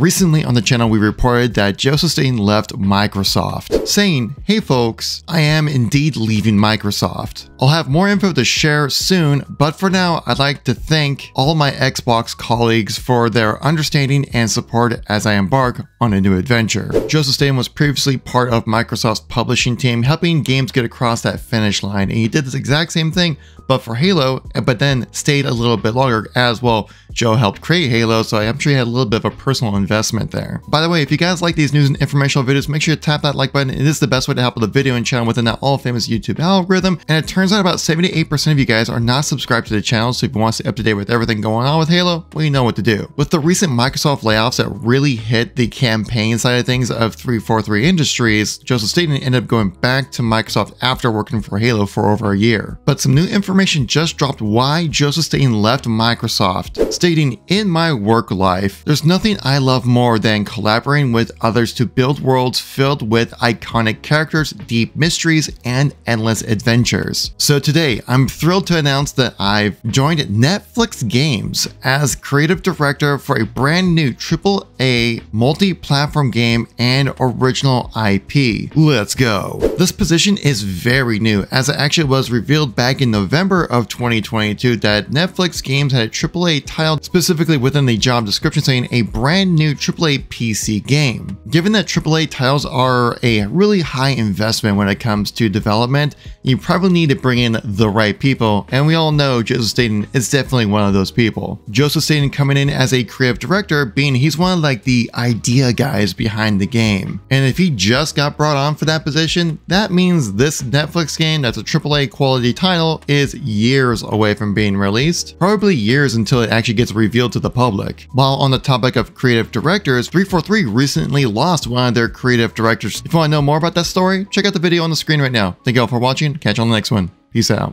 Recently on the channel, we reported that Joseph Staten left Microsoft, saying, Hey folks, I am indeed leaving Microsoft. I'll have more info to share soon, but for now, I'd like to thank all my Xbox colleagues for their understanding and support as I embark on a new adventure. Joseph Staten was previously part of Microsoft's publishing team, helping games get across that finish line, and he did this exact same thing but for Halo, but then stayed a little bit longer as well. Joe helped create Halo, so I'm sure he had a little bit of a personal investment there. By the way, if you guys like these news and informational videos, make sure to tap that like button. It is the best way to help with the video and channel within that all famous YouTube algorithm. And it turns out about 78% of you guys are not subscribed to the channel, so if you want to stay up to date with everything going on with Halo, well, you know what to do. With the recent Microsoft layoffs that really hit the campaign side of things of 343 Industries, Joseph Staten ended up going back to Microsoft after working for Halo for over a year. But some new information just dropped why Joseph Staten left Microsoft, stating, In my work life, there's nothing I love more than collaborating with others to build worlds filled with iconic characters, deep mysteries, and endless adventures. So today, I'm thrilled to announce that I've joined Netflix Games as creative director for a brand new AAA multi-platform game and original IP. Let's go. This position is very new as it actually was revealed back in November of 2022 that Netflix Games had a AAA title specifically within the job description saying a brand new AAA PC game. Given that AAA titles are a really high investment when it comes to development, you probably need to bring in the right people, and we all know Joseph Staten is definitely one of those people. Joseph Staten coming in as a creative director, being he's one of like the idea guys behind the game. And if he just got brought on for that position, that means this Netflix game that's a AAA quality title is years away from being released, probably years until it actually gets revealed to the public. While on the topic of creative directors, 343 recently lost one of their creative directors. If you want to know more about that story, check out the video on the screen right now. Thank you all for watching, catch you on the next one. Peace out.